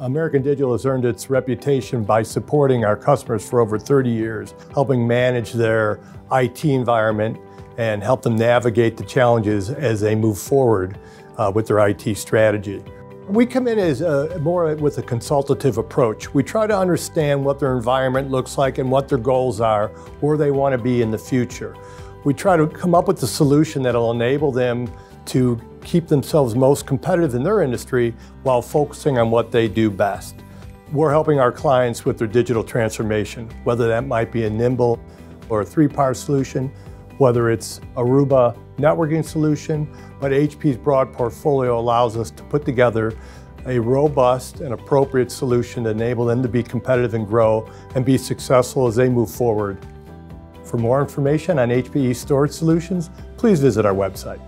American Digital has earned its reputation by supporting our customers for over 30 years, helping manage their IT environment and help them navigate the challenges as they move forward uh, with their IT strategy. We come in as a, more with a consultative approach. We try to understand what their environment looks like and what their goals are, where they want to be in the future. We try to come up with a solution that will enable them to keep themselves most competitive in their industry while focusing on what they do best. We're helping our clients with their digital transformation, whether that might be a nimble or a 3PAR solution, whether it's Aruba networking solution, but HP's broad portfolio allows us to put together a robust and appropriate solution to enable them to be competitive and grow and be successful as they move forward. For more information on HPE storage solutions, please visit our website.